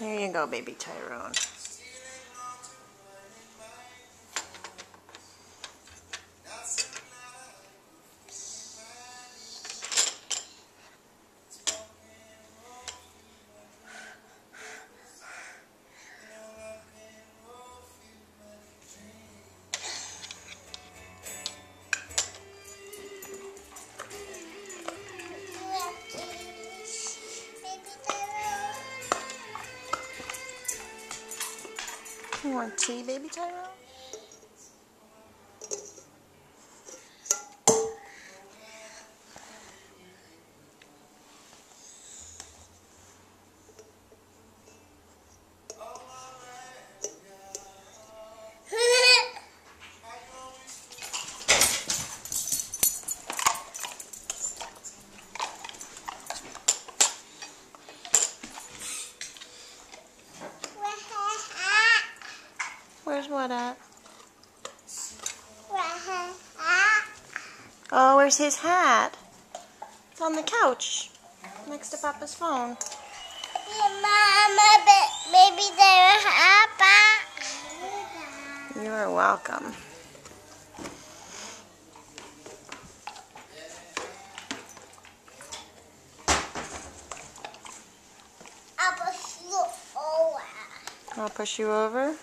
There you go, baby Tyrone. You want tea, baby Tyrone? What up? Oh, where's his hat? It's on the couch next to Papa's phone. Mama, maybe they're Papa. You are welcome. I'll push you over. I'll push you over.